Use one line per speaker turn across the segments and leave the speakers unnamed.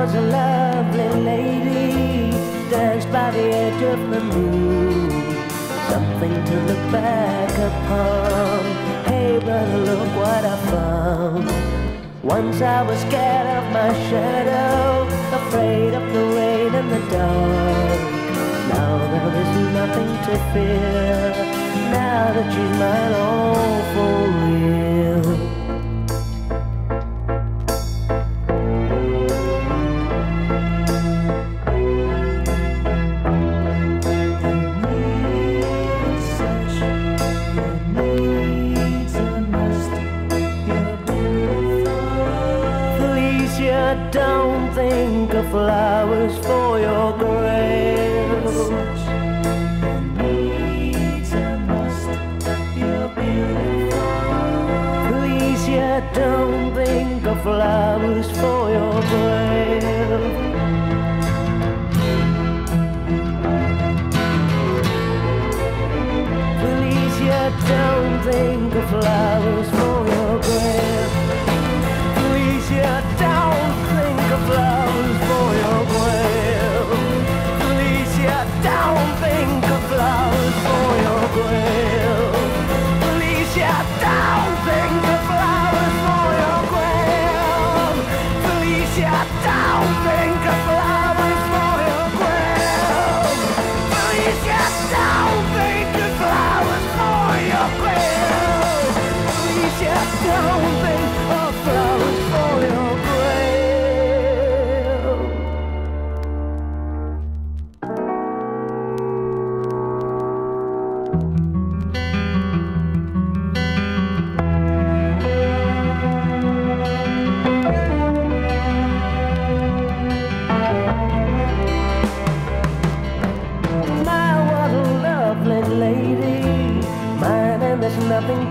was a lovely lady Danced by the edge of the moon. Something to look back upon. Hey brother, look what I found. Once I was scared of my shadow Afraid of the rain and the dark Now there is nothing to fear Now that you're mine, all for Felicia, don't think of flowers for your grave. Felicia, don't think of flowers for your grave. Felicia, don't think of flowers Don't think of flowers for your grave. Felicia, don't think of flowers for your grave. Think of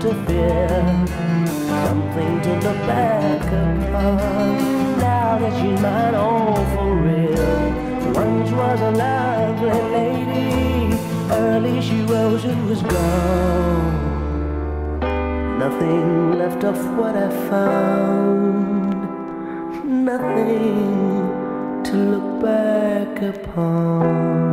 to fear. Something to look back upon. Now that she's mine, all for real. Once was a lovely lady. Early she rose and was gone. Nothing left of what I found. Nothing to look back upon.